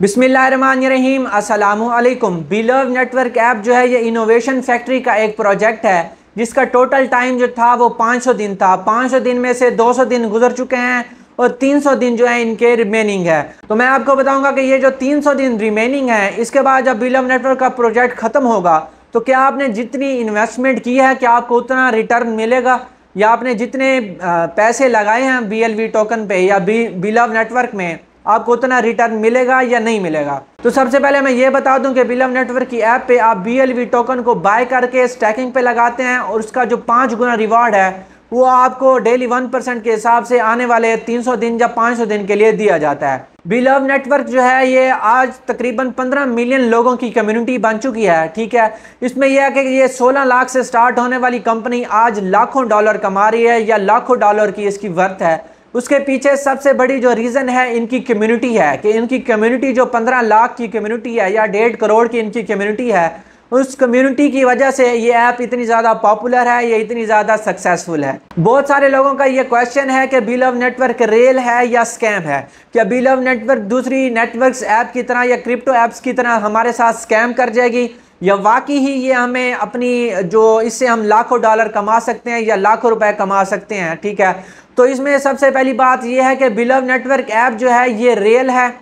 बिस्मिल्लाहिर्रहमानिर्रहीम। असलकुम बिलव network app जो है, ये इनोवेशन फैक्ट्री का एक प्रोजेक्ट है, जिसका टोटल टाइम जो था, वो 500 दिन था। 500 दिन में से 200 दिन गुजर चुके हैं और 300 दिन जो है, इनके रिमेनिंग है। तो मैं आपको बताऊँगा कि ये जो 300 दिन रिमेनिंग है, इसके बाद जब बिलव नेटवर्क का प्रोजेक्ट ख़त्म होगा तो क्या आपने जितनी इन्वेस्टमेंट की है, क्या आपको उतना रिटर्न मिलेगा? या आपने जितने पैसे लगाए हैं बीएलवी टोकन पर या बिलव नेटवर्क में आपको उतना रिटर्न मिलेगा या नहीं मिलेगा? तो सबसे पहले मैं ये बता दूँ कि बिलव नेटवर्क की ऐप पे आप बी टोकन को बाय करके स्टैकिंग पे लगाते हैं और उसका जो पाँच गुना रिवार्ड है, वो आपको डेली वन परसेंट के हिसाब से आने वाले 300 दिन या 500 दिन के लिए दिया जाता है। बिलव नेटवर्क जो है, ये आज तकरीबन 15 मिलियन लोगों की कम्युनिटी बन चुकी है, ठीक है? इसमें यह है कि ये 16 लाख से स्टार्ट होने वाली कंपनी आज लाखों डॉलर कमा रही है या लाखों डॉलर की इसकी वर्थ है। उसके पीछे सबसे बड़ी जो रीज़न है, इनकी कम्युनिटी है कि इनकी कम्युनिटी जो 15 लाख की कम्युनिटी है या डेढ़ करोड़ की इनकी कम्युनिटी है, उस कम्युनिटी की वजह से ये ऐप इतनी ज़्यादा पॉपुलर है, ये इतनी ज़्यादा सक्सेसफुल है। बहुत सारे लोगों का ये क्वेश्चन है कि बिलव नेटवर्क रेल है या स्कैम है? क्या बिलव नेटवर्क दूसरी नेटवर्क्स ऐप की तरह या क्रिप्टो ऐप्स की तरह हमारे साथ स्कैम कर जाएगी? या वाकई ही ये हमें अपनी जो, इससे हम लाखों डॉलर कमा सकते हैं या लाखों रुपए कमा सकते हैं, ठीक है? तो इसमें सबसे पहली बात यह है कि बिलव नेटवर्क ऐप जो है, ये रियल है।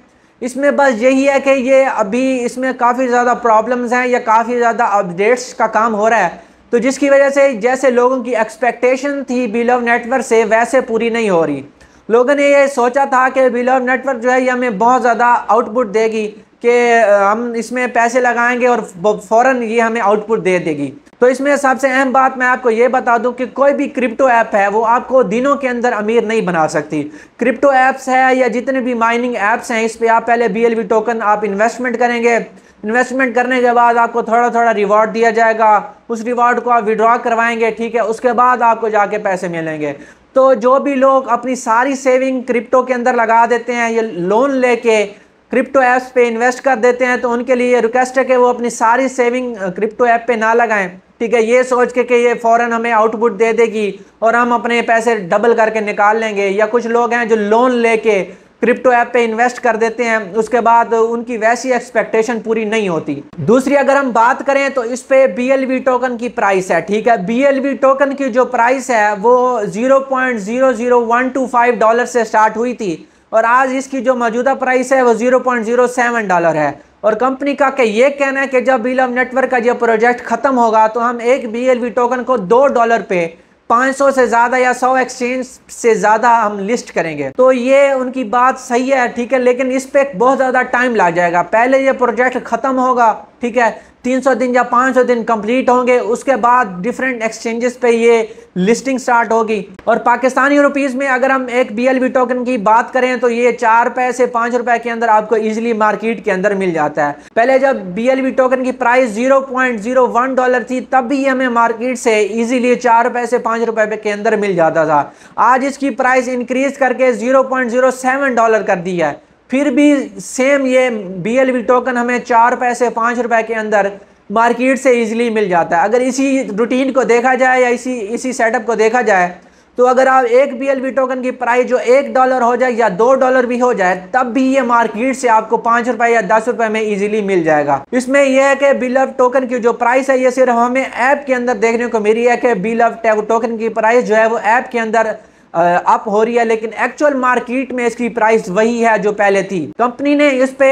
इसमें बस यही है कि ये अभी इसमें काफ़ी ज़्यादा प्रॉब्लम्स हैं, या काफ़ी ज़्यादा अपडेट्स का काम हो रहा है। तो जिसकी वजह से जैसे लोगों की एक्सपेक्टेशन थी बिलव नेटवर्क से, वैसे पूरी नहीं हो रही। लोगों ने ये सोचा था कि बिलव नेटवर्क जो है, ये हमें बहुत ज़्यादा आउटपुट देगी कि हम इसमें पैसे लगाएँगे और फ़ौरन ये हमें आउटपुट दे देगी। तो इसमें सबसे अहम बात मैं आपको ये बता दूँ कि कोई भी क्रिप्टो ऐप है, वो आपको दिनों के अंदर अमीर नहीं बना सकती। क्रिप्टो ऐप्स है या जितने भी माइनिंग ऐप्स हैं, इस पर आप पहले बी टोकन आप इन्वेस्टमेंट करेंगे। इन्वेस्टमेंट करने के बाद आपको थोड़ा थोड़ा रिवॉर्ड दिया जाएगा। उस रिवॉर्ड को आप विड्रॉ करवाएँगे, ठीक है? उसके बाद आपको जाके पैसे मिलेंगे। तो जो भी लोग अपनी सारी सेविंग क्रिप्टो के अंदर लगा देते हैं, ये लोन लेके क्रिप्टो ऐप्स पे इन्वेस्ट कर देते हैं तो उनके लिए रिक्वेस्ट है कि वो अपनी सारी सेविंग क्रिप्टो ऐप पे ना लगाएँ। ठीक है, ये सोच के कि ये फ़ौरन हमें आउटपुट दे देगी और हम अपने पैसे डबल करके निकाल लेंगे। या कुछ लोग हैं जो लोन लेके क्रिप्टो ऐप पे इन्वेस्ट कर देते हैं, उसके बाद उनकी वैसी एक्सपेक्टेशन पूरी नहीं होती। दूसरी, अगर हम बात करें तो इस पे बीएलवी टोकन की प्राइस है, ठीक है? BLV टोकन की जो प्राइस है, वो zero point zero zero one two five dollar से स्टार्ट हुई थी और आज इसकी जो मौजूदा प्राइस है, वो zero point zero seven dollar है। और कंपनी का यह कहना है कि जब बीलम नेटवर्क का जो प्रोजेक्ट खत्म होगा तो हम एक बीएलवी टोकन को दो डॉलर पे 500 से ज़्यादा या 100 एक्सचेंज से ज़्यादा हम लिस्ट करेंगे। तो ये उनकी बात सही है, ठीक है, लेकिन इस पर बहुत ज़्यादा टाइम लग जाएगा। पहले ये प्रोजेक्ट ख़त्म होगा, ठीक है 300 दिन या 500 दिन कंप्लीट होंगे। उसके बाद डिफरेंट एक्सचेंजेस पे ये लिस्टिंग स्टार्ट होगी। और पाकिस्तानी रुपीस में अगर हम एक बी टोकन की बात करें तो ये चार पैसे पाँच रुपए के अंदर आपको इजीली मार्केट के अंदर मिल जाता है। पहले जब बी टोकन की price zero point zero one dollar थी, तब भी हमें मार्केट से इजीली चार पैसे पाँच रुपए के अंदर मिल जाता था। आज इसकी प्राइस इंक्रीज करके zero point zero seven dollar कर दी है। फिर भी सेम ये बी एल टोकन हमें चार पैसे, पाँच रुपए के अंदर मार्केट से इजीली मिल जाता है। अगर इसी रूटीन को देखा जाए या इसी इसी सेटअप को देखा जाए तो अगर आप एक बी एल टोकन की प्राइस जो एक डॉलर हो जाए या दो डॉलर भी हो जाए, तब भी ये मार्केट से आपको पाँच रुपए या दस रुपए में इजीली मिल जाएगा। इसमें यह है कि बिलव टोकन की जो प्राइस है, ये सिर्फ़ हमें ऐप के अंदर देखने को मिली है कि बिलव टोकन की प्राइस जो है, वो ऐप के अंदर अप हो रही है, लेकिन एक्चुअल मार्केट में इसकी प्राइस वही है जो पहले थी। कंपनी ने इस पे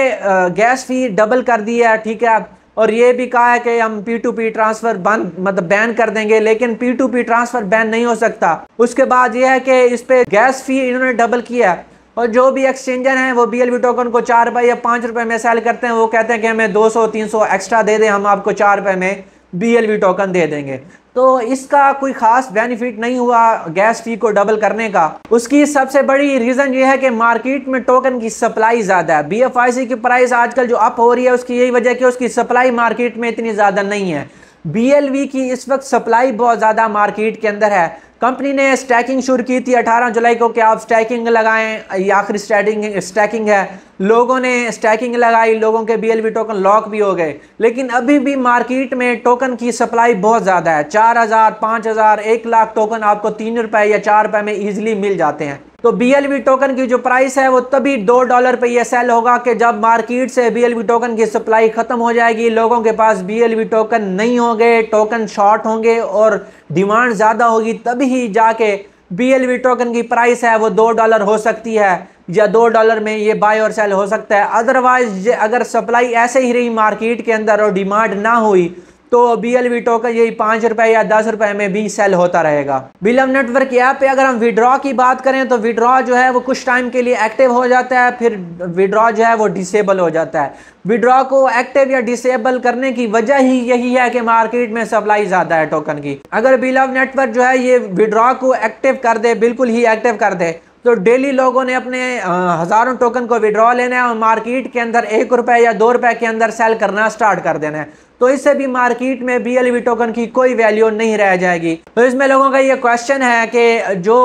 गैस फ़ी डबल कर दी है, ठीक है? और ये भी कहा है कि हम पी टू पी ट्रांसफ़र बंद मतलब बैन कर देंगे, लेकिन P to P transfer ban नहीं हो सकता। उसके बाद ये है कि इस पे गैस फ़ी इन्होंने डबल किया है। और जो भी एक्सचेंजर हैं, वो BLV टोकन को चार रुपए या पाँच रुपए में सेल करते हैं, वो कहते हैं कि हमें दो सौ, तीन सौ एक्स्ट्रा दे दें, हम आपको चार रुपए में बी टोकन दे देंगे। तो इसका कोई खास बेनिफिट नहीं हुआ गैस फ़ी को डबल करने का। उसकी सबसे बड़ी रीज़न ये है कि मार्केट में टोकन की सप्लाई ज़्यादा है। बी की प्राइस आजकल जो अप हो रही है, उसकी यही वजह कि उसकी सप्लाई मार्केट में इतनी ज़्यादा नहीं है। बीएलवी की इस वक्त सप्लाई बहुत ज़्यादा मार्केट के अंदर है। कंपनी ने स्टैकिंग शुरू की थी 18 जुलाई को कि आप स्टैकिंग लगाएँ, ये आखिरी स्टैकिंग स्टैकिंग है। लोगों ने स्टैकिंग लगाई, लोगों के बीएलबी टोकन लॉक भी हो गए। लेकिन अभी भी मार्केट में टोकन की सप्लाई बहुत ज़्यादा है। चार हज़ार, पाँच हज़ार, एक लाख टोकन आपको तीन रुपए या चार रुपए में ईजिली मिल जाते हैं। तो BLV टोकन की जो प्राइस है वो तभी दो डॉलर पे ये सेल होगा कि जब मार्केट से BLV टोकन की सप्लाई ख़त्म हो जाएगी, लोगों के पास BLV टोकन नहीं होंगे टोकन शॉर्ट होंगे और डिमांड ज़्यादा होगी, तभी ही जाके BLV टोकन की प्राइस है वो दो डॉलर हो सकती है या दो डॉलर में ये बाय और सेल हो सकता है। अदरवाइज़ अगर सप्लाई ऐसे ही रही मार्केट के अंदर और डिमांड ना हुई तो बी वी टोकन यही पाँच रुपए या दस रुपए में भी सेल होता रहेगा। बिलम नेटवर्क ऐप पे अगर हम विड्रॉ की बात करें तो विड्रॉ जो है वो कुछ टाइम के लिए एक्टिव हो जाता है, फिर विड्रॉ जो है वो डिसेबल हो जाता है। विड्रॉ को एक्टिव या डिसेबल करने की वजह ही यही है कि मार्केट में सप्लाई ज़्यादा है टोकन की। अगर बिलव नेटवर्क जो है ये विड्रॉ को एक्टिव कर दे, बिल्कुल ही एक्टिव कर दे तो डेली लोगों ने अपने हज़ारों टोकन को विड्रॉ लेना है और मार्केट के अंदर एक रुपए या दो रुपए के अंदर सेल करना स्टार्ट कर देना है। तो इससे भी मार्केट में बी टोकन की कोई वैल्यू नहीं रह जाएगी। तो इसमें लोगों का ये क्वेश्चन है कि जो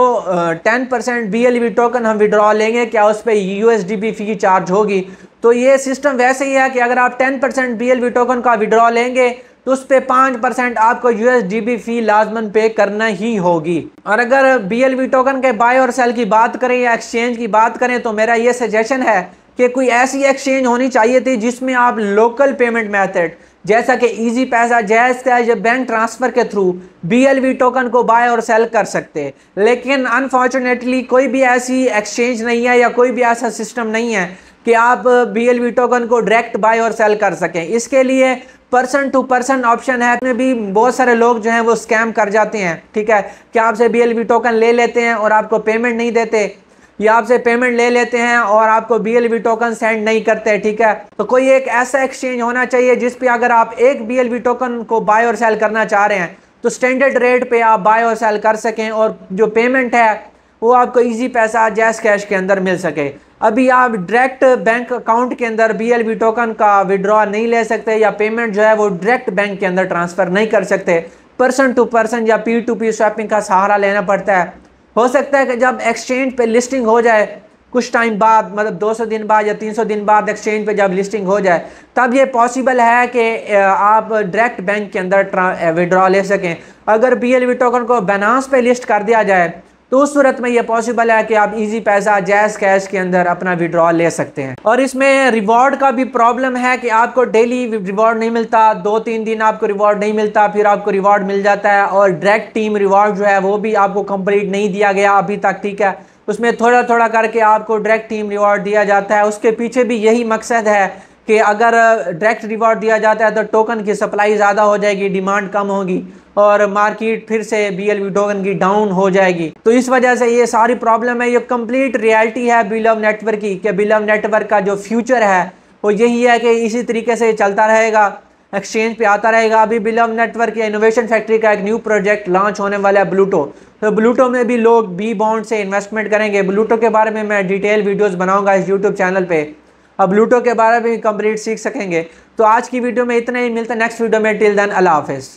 टेन परसेंट बी टोकन हम विड्रॉ लेंगे, क्या उस पर यू फ़ी चार्ज होगी? तो ये सिस्टम वैसे ही है कि अगर आप टेन परसेंट बी टोकन का विड्रॉ लेंगे तो उस पर पाँच परसेंट आपको यूएसडीबी फ़ी लाजमन पे करना ही होगी। और अगर बीएलवी टोकन के बाय और सेल की बात करें या एक्सचेंज की बात करें तो मेरा ये सजेशन है कि कोई ऐसी एक्सचेंज होनी चाहिए थी जिसमें आप लोकल पेमेंट मेथड जैसा कि इजी पैसा जैज कैश या बैंक ट्रांसफ़र के थ्रू बीएलवी टोकन को बाय और सेल कर सकते लेकिन अनफॉर्चुनेटली कोई भी ऐसी एक्सचेंज नहीं है या कोई भी ऐसा सिस्टम नहीं है कि आप बीएलवी टोकन को डायरेक्ट बाय और सेल कर सकें। इसके लिए पर्सन टू पर्सन ऑप्शन है। में भी बहुत सारे लोग जो हैं वो स्कैम कर जाते हैं, ठीक है? कि आपसे बीएलवी टोकन ले लेते हैं और आपको पेमेंट नहीं देते? या आपसे पेमेंट ले लेते हैं और आपको बीएलवी टोकन सेंड नहीं करते, ठीक है? तो कोई एक ऐसा एक्सचेंज होना चाहिए जिस पे अगर आप एक बी टोकन को बाय और सेल करना चाह रहे हैं तो स्टैंडर्ड रेट पे आप बाय और सेल कर सकें और जो पेमेंट है, वो आपको इजी पैसा जैस कैश के अंदर मिल सके। अभी आप डायरेक्ट बैंक अकाउंट के अंदर BLV टोकन का विड्रॉ नहीं ले सकते या पेमेंट जो है वो डायरेक्ट बैंक के अंदर ट्रांसफ़र नहीं कर सकते। पर्सन टू पर्सन या पी टू पी शॉपिंग का सहारा लेना पड़ता है। हो सकता है कि जब एक्सचेंज पे लिस्टिंग हो जाए, कुछ टाइम बाद मतलब 200 दिन बाद या 300 दिन बाद एक्सचेंज पे जब लिस्टिंग हो जाए, तब ये पॉसिबल है कि आप डायरेक्ट बैंक के अंदर विड्रॉ ले सकें। अगर बी एल टोकन को बनास पे लिस्ट कर दिया जाए तो उस सूरत में ये पॉसिबल है कि आप इजी पैसा जैस कैश के अंदर अपना विड्रॉ ले सकते हैं। और इसमें रिवॉर्ड का भी प्रॉब्लम है कि आपको डेली रिवॉर्ड नहीं मिलता दो तीन दिन आपको रिवॉर्ड नहीं मिलता, फिर आपको रिवॉर्ड मिल जाता है और डायरेक्ट टीम रिवॉर्ड जो है वो भी आपको कंप्लीट नहीं दिया गया अभी तक, ठीक है? उसमें थोड़ा थोड़ा करके आपको डायरेक्ट टीम रिवॉर्ड दिया जाता है। उसके पीछे भी यही मकसद है कि अगर डायरेक्ट रिवॉर्ड दिया जाता है तो टोकन की सप्लाई ज़्यादा हो जाएगी डिमांड कम होगी और मार्केट फिर से बी टोकन की डाउन हो जाएगी। तो इस वजह से ये सारी प्रॉब्लम है, ये कंप्लीट रियलिटी है बिलव नेटवर्क की, कि बिलव नेटवर्क का जो फ्यूचर है, वो यही है कि इसी तरीके से चलता रहेगा एक्सचेंज पे आता रहेगा। अभी बिलव नेटवर्क या इनोवेशन फैक्ट्री का एक न्यू प्रोजेक्ट लॉन्च होने वाला है ब्लूटो तो ब्लूटो में भी लोग बी बॉन्ड से इन्वेस्टमेंट करेंगे। ब्लूटो के बारे में मैं डिटेल वीडियोस बनाऊँगा इस यूट्यूब चैनल पे। अब लूटो के बारे में कंप्लीट सीख सकेंगे। तो आज की वीडियो में इतना ही। मिलता है नेक्स्ट वीडियो में। टिल देन अल्लाह हाफिज़